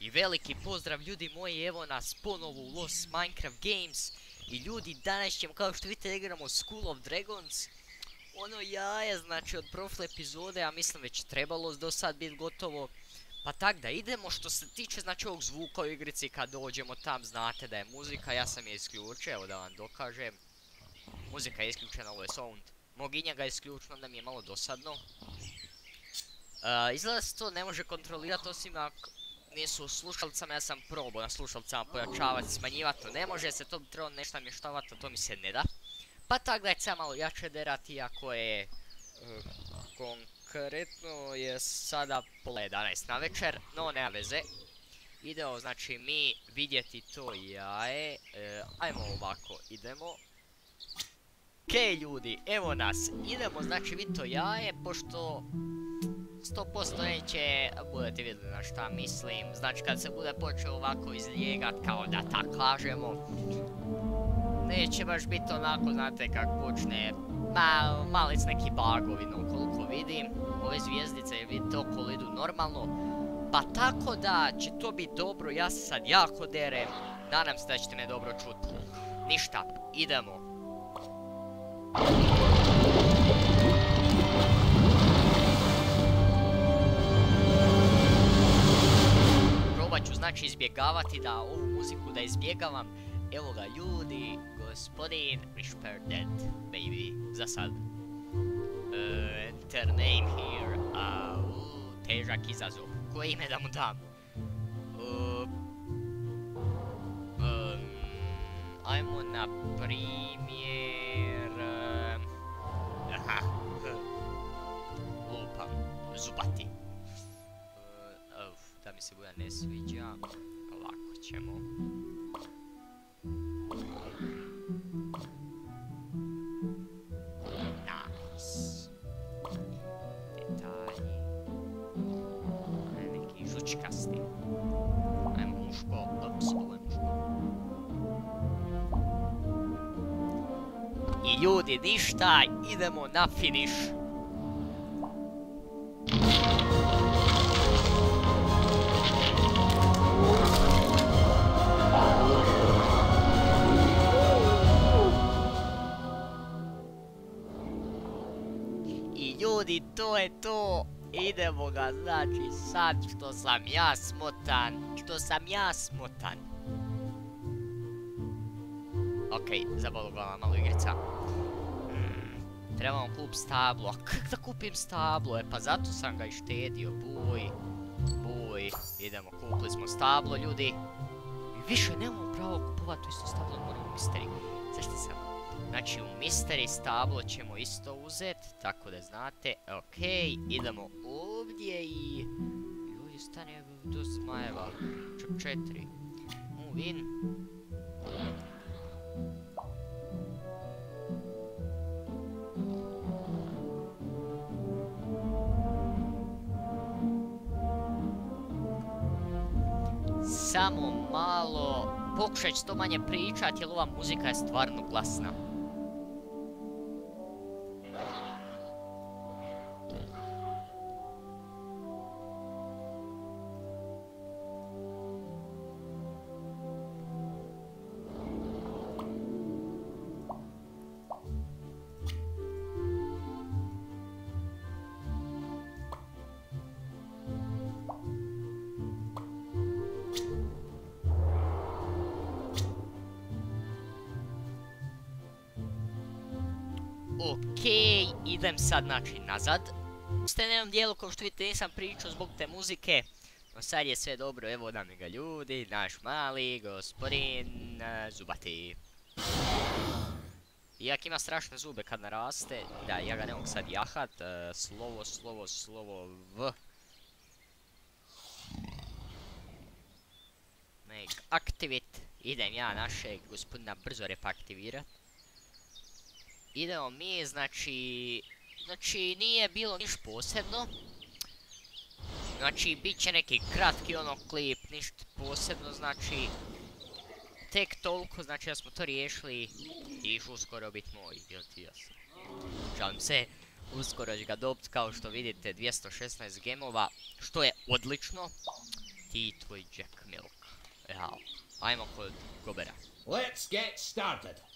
I veliki pozdrav ljudi moji, evo nas ponovo u Lost Minecraft Games. I ljudi, danas ćemo kao što vidite igramo School of Dragons. Ono jaje, znači od prošle epizode, ja mislim već trebalo do sad biti gotovo. Pa tak da idemo, što se tiče znači ovog zvuka u igrici kad dođemo tam znate da je muzika, ja sam je isključio, evo da vam dokažem Muzika je isključena, ovo je sound Moginja ga je isključeno, onda mi je malo dosadno Uh, izgleda se to ne može kontrolirati osim ako nisu u slušalicama, ja sam probao na slušalicama pojačavati, smanjivati, to ne može se, to bi trebalo nešto namještavati, a to mi se ne da. Pa tako da je malo jače derati, iako je uh, konkretno je sada pola 11 na večer, no nema veze. Idemo znači mi vidjeti to jaje, e, ajmo ovako, idemo. Okej ljudi, evo nas, idemo znači vidjeti to jaje, pošto 100% neće budete vidjeli na šta mislim, znači kad se bude počeo ovako izlijegat kao da tak kažemo Neće baš biti onako, znate kak počne, ma, mali neki bagovi koliko vidim. Ove zvijezdice vidite okolo idu normalno. Pa tako da će to biti dobro, ja se sad jako derem. Nadam se da ćete me dobro čuti Ništa, idemo znači izbjegavati da ovu muziku da izbjegavam. Evo ga ljudi, gospodin Whisper Dead, baby, za sad. Uh, Enter name here, au, težak izazov, koje ime da mu dam? Um, ajmo na primjer... Aha, lupam, zubati se ne sviđa, ovako ćemo. Nice. Detalji. E, neki žučkasti. Ajmo muško, ups, ovo je muško. Ljudi, ništa, idemo na finiš. To je to. Idemo ga, znači sad što sam ja smotan, što sam ja smotan. Okej, zabolo ga malo igrica. Mm, trebamo kup stablo, a kak da kupim stablo? E pa zato sam ga i štedio, buj. Buj, idemo, kupili smo stablo, ljudi. Više nemamo pravo kupovati isto stablo, moramo misteri. Zašto sam Znači u mystery stablo ćemo isto uzet, tako da znate. Okej, idemo ovdje i... Ljudi, stane do smajeva. Čak četiri. Move in. Samo malo... Pokušat ću to manje pričat, jer ova muzika je stvarno glasna. Okej, idem sad znači nazad. U stenenom dijelu kao što vidite nisam pričao zbog te muzike. No sad je sve dobro, evo da mi ga ljudi, naš mali gospodin eh, Zubati. Iak ima strašne zube kad naraste, da ja ga ne mogu sad jahat, eh, slovo, slovo, slovo, v. Make activate, idem ja našeg gospodina brzo repaktivirat. Idemo mi, znači... Znači, nije bilo niš posebno. Znači, bit će neki kratki ono klip, ništa posebno, znači... tek toliko, znači da smo to riješili i uskoro bit moj, ti jasno? Žalim se, uskoro ću ga dobit kao što vidite 216 gemova, što je odlično. Ti tvoj Jack Milk. Evo, ajmo kod Gobera. Let's get started.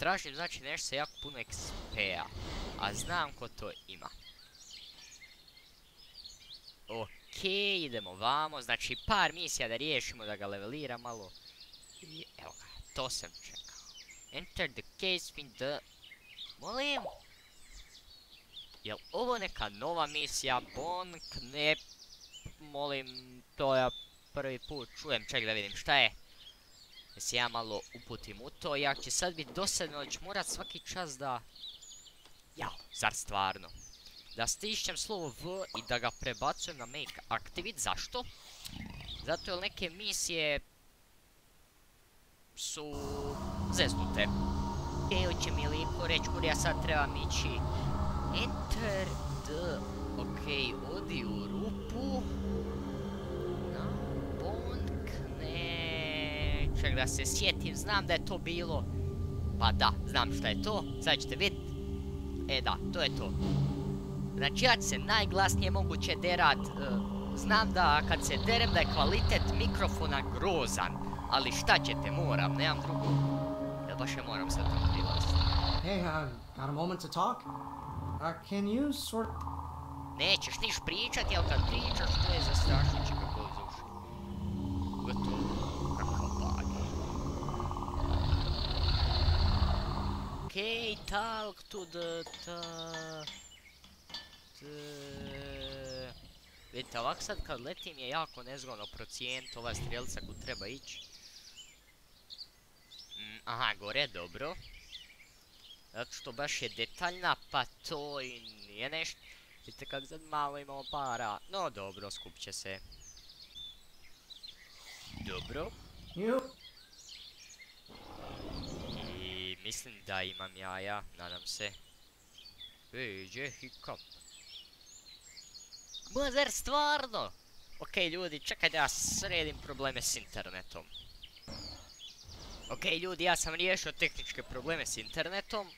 Tražim znači nešto sa jako puno XP-a, a znam ko to ima. Okej, idemo vamo, znači par misija da riješimo, da ga levelira malo. I evo ga, to sam čekao. Enter the case with the... Molim? Jel ovo neka nova misija? Bon knep... Molim, to ja prvi put čujem, ček da vidim šta je. Da se ja malo uputim u to, jak će sad biti dosadno, da ću morat svaki čas da... Jao, zar stvarno? Da stišćem slovo V i da ga prebacujem na make activate, zašto? Zato jer neke misije... su... zeznute. Evo će mi lijepo reći ja sad trebam ići. Enter the... Okej, odi u rupu. Da se sjetim, znam da je to bilo. Pa da, znam šta je to, sad ćete vidjeti. E da, to je to. Znači ja ću se najglasnije moguće derat. e, znam da kad se derem da je kvalitet mikrofona grozan. Ali šta ćete, moram, nemam drugu. Jel baš je moram sad to prilaziti. Hey, uh, got a moment to talk? Uh, can you sort... Nećeš niš pričati, ali kad pričaš to je zastrašujuće kako je za uši. Gotovo. Kakav bug. Okay, talk to the... Ta... t- Vidite, ovak sad kad letim je jako nezgodno procijeniti ova strijelca kud treba ići. Mm, aha, gore, dobro. Zato što baš je detaljna, pa to i nije nešto. Vidite kak sad malo imamo para. No dobro, skupit će se. Dobro. You? I mislim da imam jaja, nadam se. Gdje hikam? Ma zar stvarno? Okej ljudi, čekaj da ja sredim probleme s internetom. Okej ljudi, ja sam riješio tehničke probleme s internetom.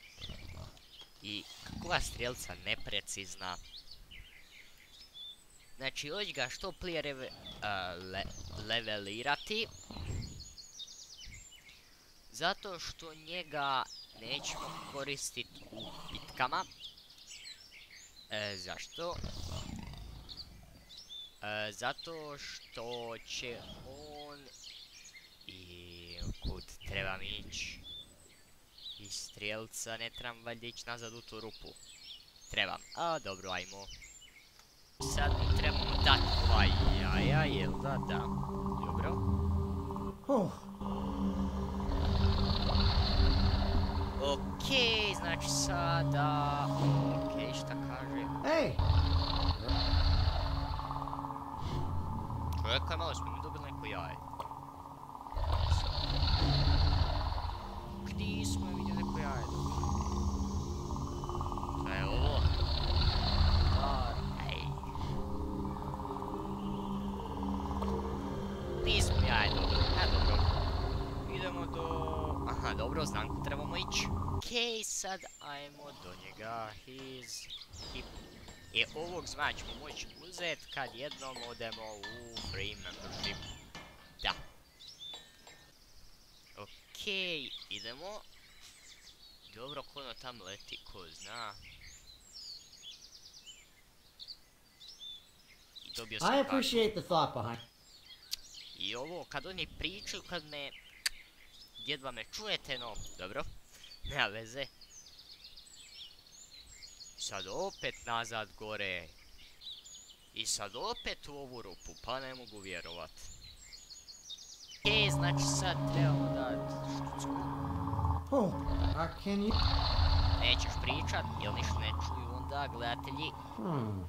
I kako ova strijelca neprecizna. Znači, hoć ga što prije levelirati. Zato što njega nećemo koristiti u bitkama. E, zašto? E, zato što će on... I kud trebam ići? I strijelca ne trebam valjda ići nazad u tu rupu. Trebam. A, dobro, ajmo. Sad mu trebamo dati ovaj jaja, jel da? Da. Dobro. Oh, Okej, znači sada... Okej, šta kaže? hey! Čekaj malo, smo mi dobili neko jaje. Dobro, znam kud trebamo ići. Okej, sad ajmo do njega, his hip. I ovog zma ćemo moći uzet kad jednom odemo u free membership. Da. Okej, idemo. Dobro, ko ono tam leti, ko zna. I dobio sam I appreciate the thought behind... I ovo, kad oni pričaju, kad me... Jedva me čujete, no, dobro. Nema veze. Sad opet nazad gore. I sad opet u ovu rupu, pa ne mogu vjerovat. E, znači sad trebamo dat štucku. Oh, uh, can you... Nećeš pričat, jel ništa ne čuju onda gledatelji. Hmm.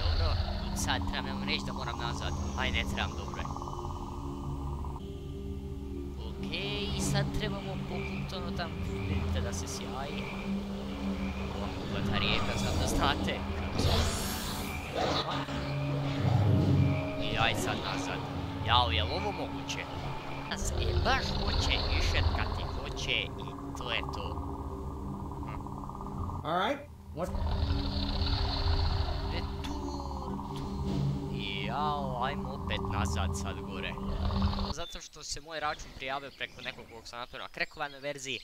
Dobro, sad trebam reći da moram nazad. Aj, ne trebam, dobro Okej, i sad trebamo pokupit ono tam, vidite da se sjaji. Ova kuglata rijeka, znam da znate. I aj sad nazad. Jao, jel ovo moguće? Nas je baš hoće išetkati, hoće i to je to. Alright, what? Jao, ajmo opet nazad sad gore. Zato što se moj račun prijavio preko nekog na krekovanoj verziji.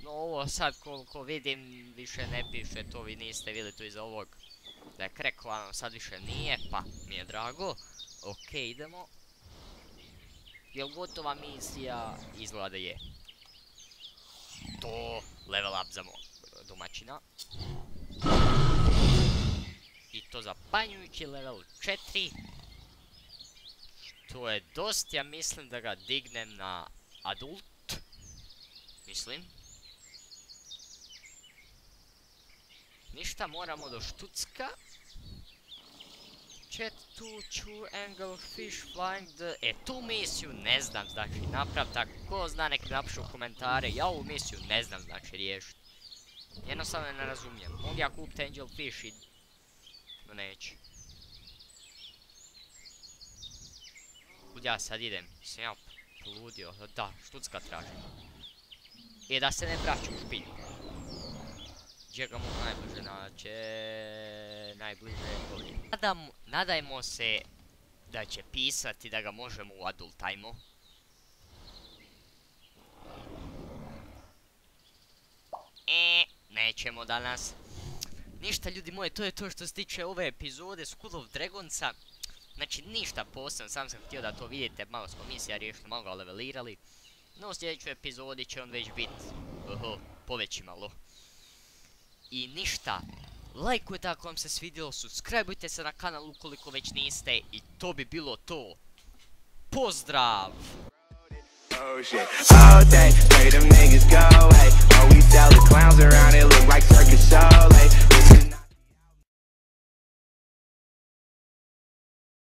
No ovo sad koliko vidim više ne piše, to vi niste vidjeli to iza ovog. Da je krekovano, sad više nije, pa mi je drago. Ok, idemo. Jel gotova misija? Izgleda da je. To, level up za mo- domaćina. I to zapanjujući level 4. To je dost, ja mislim da ga dignem na adult. Mislim. Ništa, moramo do Štucka. Chat to chew angle fish flying the... E, tu misiju ne znam, znači, naprav tako. Ko zna nek mi napiše u komentare. Ja ovu misiju ne znam, znači, riješiti. Jednostavno ne razumijem. Mogu ja kupiti angel fish i... Neću. Kud ja sad idem? Sam ja poludio. Da, Štucka tražim. I da se ne vraćam u špilju. Gdje ga mogu najbliže naći? Najbliže je ovdje. Nadajmo se da će pisati da ga možemo u adult time E, nećemo danas. Ništa ljudi moji, to je to što se tiče ove epizode School of Dragonsa. Znači ništa posebno, sam sam htio da to vidite, malo smo misija riješili, malo ga levelirali. No u sljedećoj epizodi će on već bit, oho, poveći malo. I ništa, lajkujte ako vam se svidjelo, subscribeujte se na kanal ukoliko već niste i to bi bilo to. Pozdrav! Oh. All day, pray them niggas go, hey. Oh, we sell the clowns around.